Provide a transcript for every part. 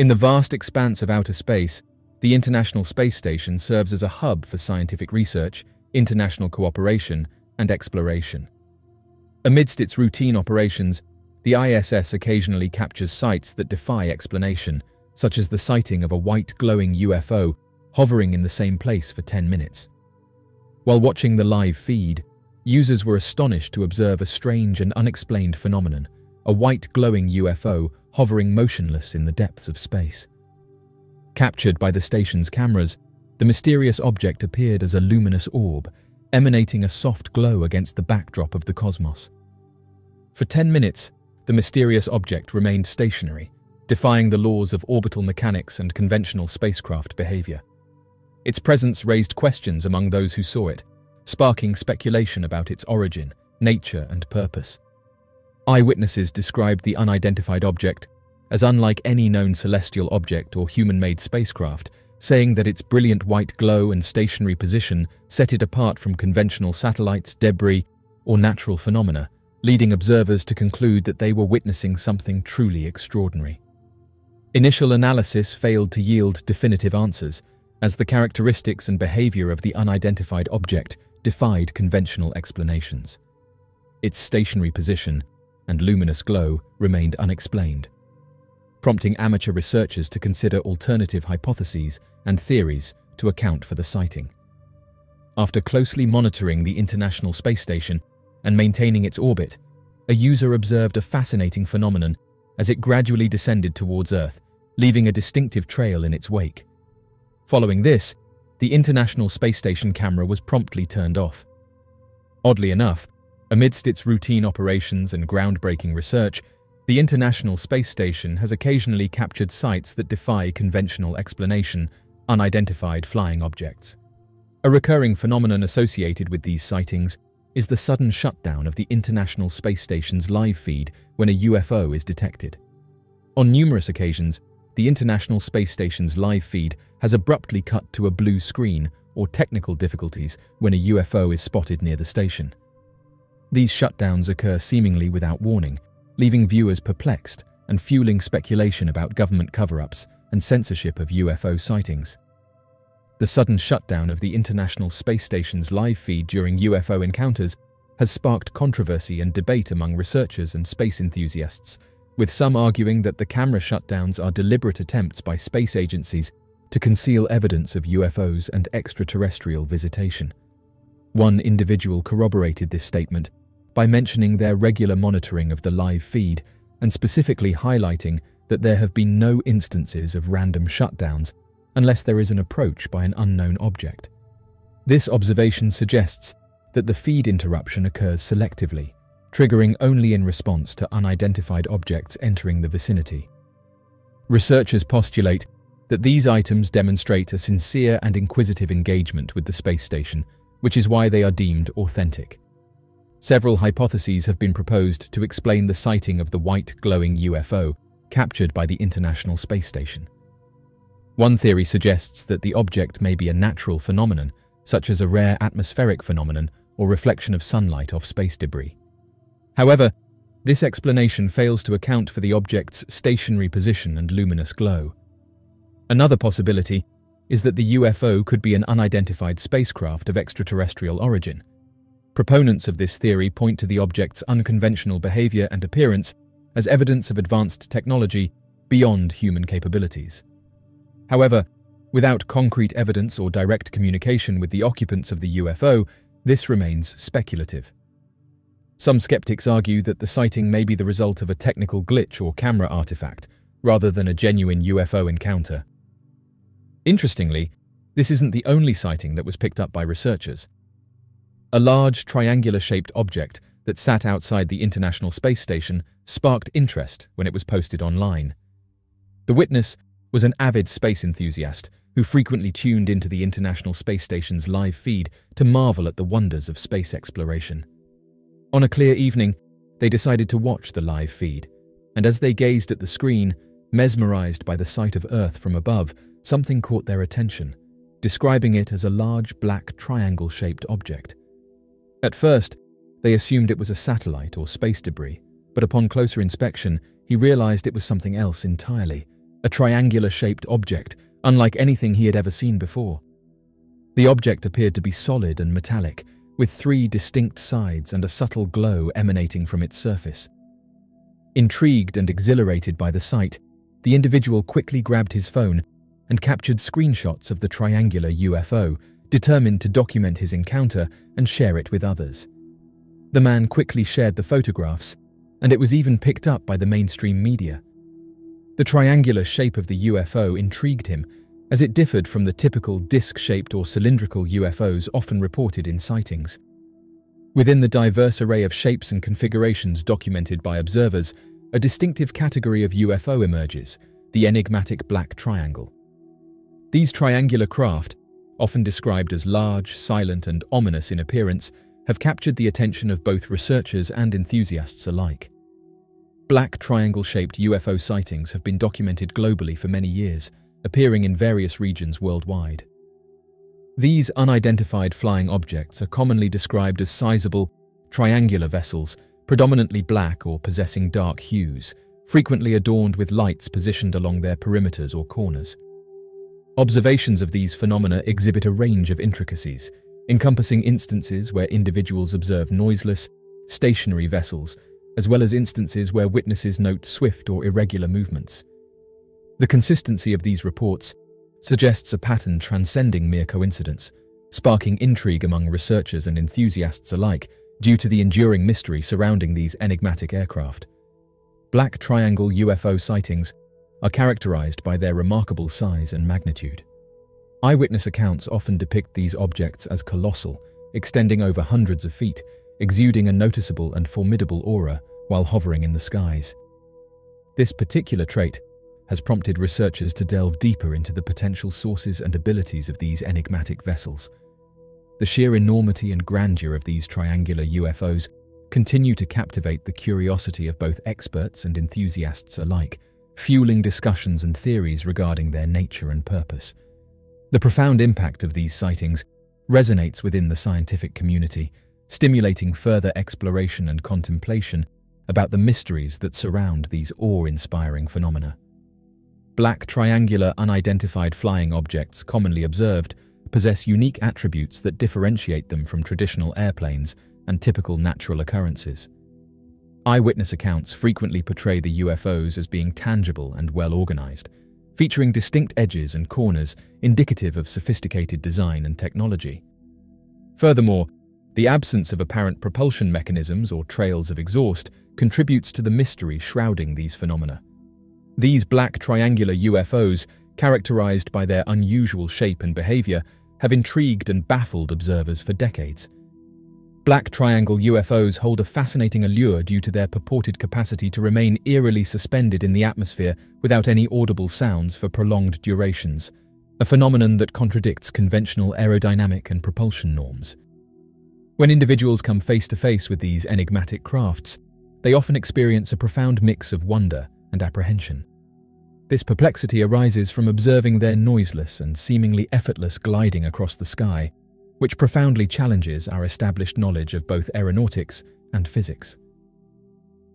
In the vast expanse of outer space, the International Space Station serves as a hub for scientific research, international cooperation, and exploration. Amidst its routine operations, the ISS occasionally captures sights that defy explanation, such as the sighting of a white glowing UFO hovering in the same place for 10 minutes. While watching the live feed, users were astonished to observe a strange and unexplained phenomenon, a white glowing UFO hovering motionless in the depths of space. Captured by the station's cameras, the mysterious object appeared as a luminous orb, emanating a soft glow against the backdrop of the cosmos. For 10 minutes, the mysterious object remained stationary, defying the laws of orbital mechanics and conventional spacecraft behavior. Its presence raised questions among those who saw it, sparking speculation about its origin, nature, and purpose. Eyewitnesses described the unidentified object as unlike any known celestial object or human-made spacecraft, saying that its brilliant white glow and stationary position set it apart from conventional satellites, debris, or natural phenomena, leading observers to conclude that they were witnessing something truly extraordinary. Initial analysis failed to yield definitive answers, as the characteristics and behavior of the unidentified object defied conventional explanations. Its stationary position and luminous glow remained unexplained, prompting amateur researchers to consider alternative hypotheses and theories to account for the sighting. After closely monitoring the International Space Station and maintaining its orbit, a user observed a fascinating phenomenon as it gradually descended towards Earth, leaving a distinctive trail in its wake. Following this, the International Space Station camera was promptly turned off. Oddly enough, amidst its routine operations and groundbreaking research, the International Space Station has occasionally captured sights that defy conventional explanation, unidentified flying objects. A recurring phenomenon associated with these sightings is the sudden shutdown of the International Space Station's live feed when a UFO is detected. On numerous occasions, the International Space Station's live feed has abruptly cut to a blue screen or technical difficulties when a UFO is spotted near the station. These shutdowns occur seemingly without warning, leaving viewers perplexed and fueling speculation about government cover-ups and censorship of UFO sightings. The sudden shutdown of the International Space Station's live feed during UFO encounters has sparked controversy and debate among researchers and space enthusiasts, with some arguing that the camera shutdowns are deliberate attempts by space agencies to conceal evidence of UFOs and extraterrestrial visitation. One individual corroborated this statement by mentioning their regular monitoring of the live feed and specifically highlighting that there have been no instances of random shutdowns unless there is an approach by an unknown object. This observation suggests that the feed interruption occurs selectively, triggering only in response to unidentified objects entering the vicinity. Researchers postulate that these items demonstrate a sincere and inquisitive engagement with the space station, which is why they are deemed authentic. Several hypotheses have been proposed to explain the sighting of the white glowing UFO captured by the International Space Station. One theory suggests that the object may be a natural phenomenon, such as a rare atmospheric phenomenon or reflection of sunlight off space debris. However, this explanation fails to account for the object's stationary position and luminous glow. Another possibility is that the UFO could be an unidentified spacecraft of extraterrestrial origin, Proponents of this theory point to the object's unconventional behavior and appearance as evidence of advanced technology beyond human capabilities. However, without concrete evidence or direct communication with the occupants of the UFO, this remains speculative. Some skeptics argue that the sighting may be the result of a technical glitch or camera artifact, rather than a genuine UFO encounter. Interestingly, this isn't the only sighting that was picked up by researchers. A large triangular-shaped object that sat outside the International Space Station sparked interest when it was posted online. The witness was an avid space enthusiast who frequently tuned into the International Space Station's live feed to marvel at the wonders of space exploration. On a clear evening, they decided to watch the live feed, and as they gazed at the screen, mesmerized by the sight of Earth from above, something caught their attention, describing it as a large black triangle-shaped object. At first, they assumed it was a satellite or space debris, but upon closer inspection, he realized it was something else entirely a triangular-shaped object, unlike anything he had ever seen before. The object appeared to be solid and metallic, with three distinct sides and a subtle glow emanating from its surface. Intrigued and exhilarated by the sight, the individual quickly grabbed his phone and captured screenshots of the triangular UFO, determined to document his encounter and share it with others. The man quickly shared the photographs, and it was even picked up by the mainstream media. The triangular shape of the UFO intrigued him, as it differed from the typical disc-shaped or cylindrical UFOs often reported in sightings. Within the diverse array of shapes and configurations documented by observers, a distinctive category of UFO emerges, the enigmatic black triangle. These triangular craft, often described as large, silent and ominous in appearance, have captured the attention of both researchers and enthusiasts alike. Black triangle-shaped UFO sightings have been documented globally for many years, appearing in various regions worldwide. These unidentified flying objects are commonly described as sizable, triangular vessels, predominantly black or possessing dark hues, frequently adorned with lights positioned along their perimeters or corners. Observations of these phenomena exhibit a range of intricacies, encompassing instances where individuals observe noiseless, stationary vessels, as well as instances where witnesses note swift or irregular movements. The consistency of these reports suggests a pattern transcending mere coincidence, sparking intrigue among researchers and enthusiasts alike due to the enduring mystery surrounding these enigmatic aircraft. Black Triangle UFO sightings are characterized by their remarkable size and magnitude. Eyewitness accounts often depict these objects as colossal, extending over hundreds of feet, exuding a noticeable and formidable aura while hovering in the skies. This particular trait has prompted researchers to delve deeper into the potential sources and abilities of these enigmatic vessels. The sheer enormity and grandeur of these triangular UFOs continue to captivate the curiosity of both experts and enthusiasts alike, fueling discussions and theories regarding their nature and purpose. The profound impact of these sightings resonates within the scientific community, stimulating further exploration and contemplation about the mysteries that surround these awe-inspiring phenomena. Black triangular unidentified flying objects commonly observed possess unique attributes that differentiate them from traditional airplanes and typical natural occurrences. Eyewitness accounts frequently portray the UFOs as being tangible and well organized, featuring distinct edges and corners indicative of sophisticated design and technology. Furthermore, the absence of apparent propulsion mechanisms or trails of exhaust contributes to the mystery shrouding these phenomena. These black triangular UFOs, characterized by their unusual shape and behavior, have intrigued and baffled observers for decades. Black triangle UFOs hold a fascinating allure due to their purported capacity to remain eerily suspended in the atmosphere without any audible sounds for prolonged durations, a phenomenon that contradicts conventional aerodynamic and propulsion norms. When individuals come face to face with these enigmatic crafts, they often experience a profound mix of wonder and apprehension. This perplexity arises from observing their noiseless and seemingly effortless gliding across the sky, which profoundly challenges our established knowledge of both aeronautics and physics.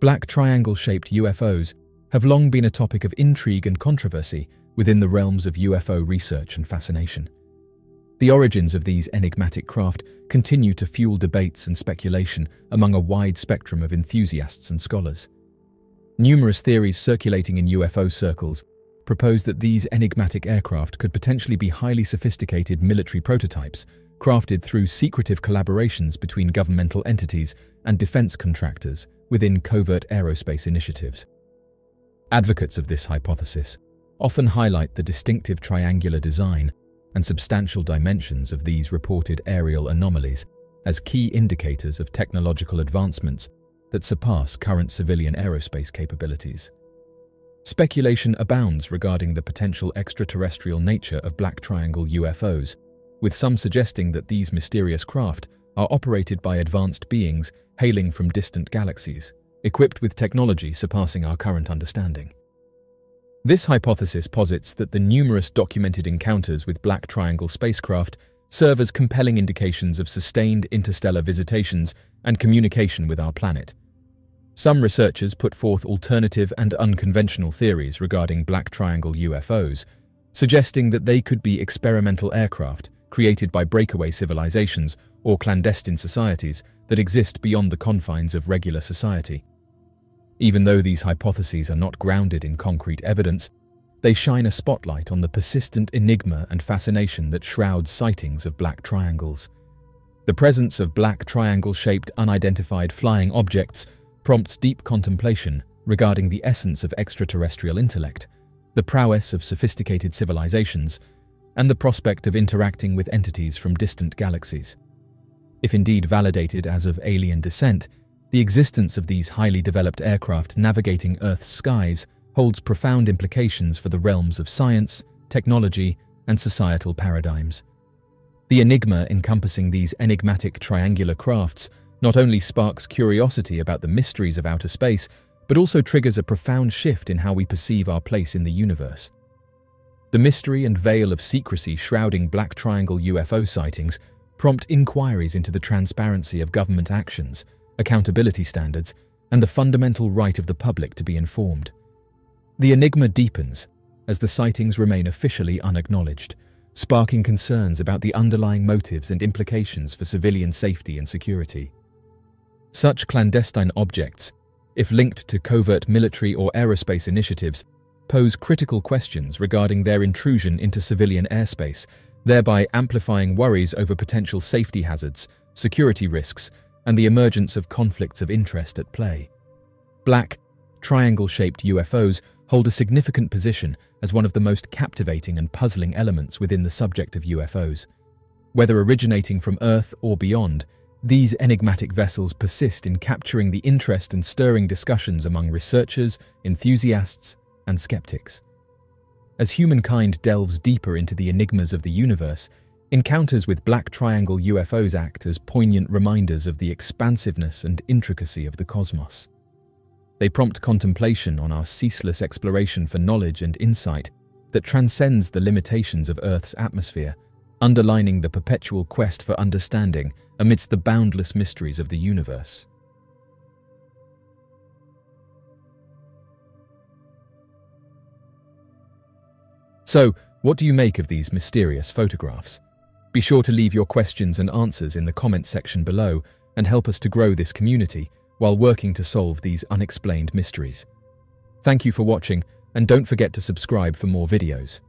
Black triangle-shaped UFOs have long been a topic of intrigue and controversy within the realms of UFO research and fascination. The origins of these enigmatic craft continue to fuel debates and speculation among a wide spectrum of enthusiasts and scholars. Numerous theories circulating in UFO circles propose that these enigmatic aircraft could potentially be highly sophisticated military prototypes crafted through secretive collaborations between governmental entities and defense contractors within covert aerospace initiatives. Advocates of this hypothesis often highlight the distinctive triangular design and substantial dimensions of these reported aerial anomalies as key indicators of technological advancements that surpass current civilian aerospace capabilities. Speculation abounds regarding the potential extraterrestrial nature of black triangle UFOs with some suggesting that these mysterious craft are operated by advanced beings hailing from distant galaxies, equipped with technology surpassing our current understanding. This hypothesis posits that the numerous documented encounters with Black Triangle spacecraft serve as compelling indications of sustained interstellar visitations and communication with our planet. Some researchers put forth alternative and unconventional theories regarding black triangle UFOs, suggesting that they could be experimental aircraft created by breakaway civilizations or clandestine societies that exist beyond the confines of regular society. Even though these hypotheses are not grounded in concrete evidence, they shine a spotlight on the persistent enigma and fascination that shrouds sightings of black triangles. The presence of black triangle-shaped unidentified flying objects prompts deep contemplation regarding the essence of extraterrestrial intellect, the prowess of sophisticated civilizations, and the prospect of interacting with entities from distant galaxies. If indeed validated as of alien descent, the existence of these highly developed aircraft navigating Earth's skies holds profound implications for the realms of science, technology, and societal paradigms. The enigma encompassing these enigmatic triangular crafts not only sparks curiosity about the mysteries of outer space, but also triggers a profound shift in how we perceive our place in the universe. The mystery and veil of secrecy shrouding Black Triangle UFO sightings prompt inquiries into the transparency of government actions, accountability standards, and the fundamental right of the public to be informed. The enigma deepens as the sightings remain officially unacknowledged, sparking concerns about the underlying motives and implications for civilian safety and security. Such clandestine objects, if linked to covert military or aerospace initiatives, pose critical questions regarding their intrusion into civilian airspace, thereby amplifying worries over potential safety hazards, security risks, and the emergence of conflicts of interest at play. Black, triangle-shaped UFOs hold a significant position as one of the most captivating and puzzling elements within the subject of UFOs. Whether originating from Earth or beyond, these enigmatic vessels persist in capturing the interest and stirring discussions among researchers, enthusiasts, and skeptics. As humankind delves deeper into the enigmas of the universe, encounters with black triangle UFOs act as poignant reminders of the expansiveness and intricacy of the cosmos. They prompt contemplation on our ceaseless exploration for knowledge and insight that transcends the limitations of Earth's atmosphere, underlining the perpetual quest for understanding amidst the boundless mysteries of the universe. So, what do you make of these mysterious photographs? Be sure to leave your questions and answers in the comments section below and help us to grow this community while working to solve these unexplained mysteries. Thank you for watching, and don't forget to subscribe for more videos.